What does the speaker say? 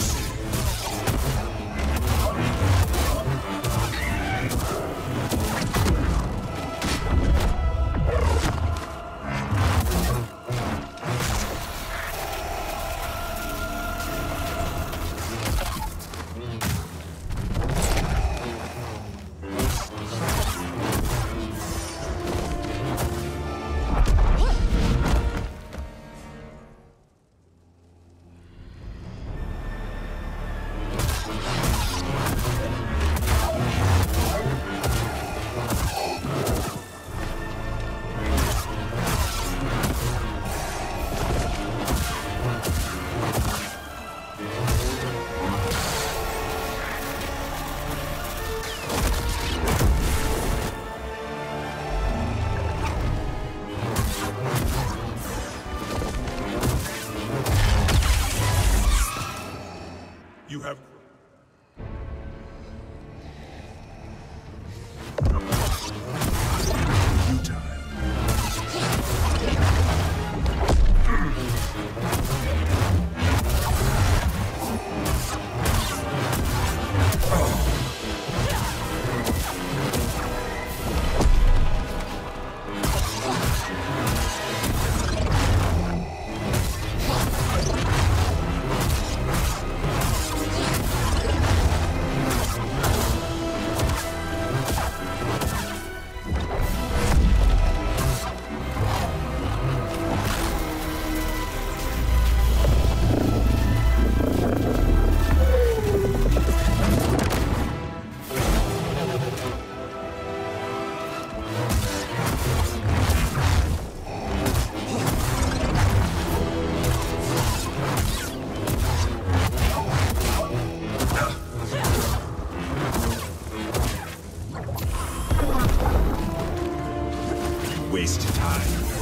Legacy. You have waste time.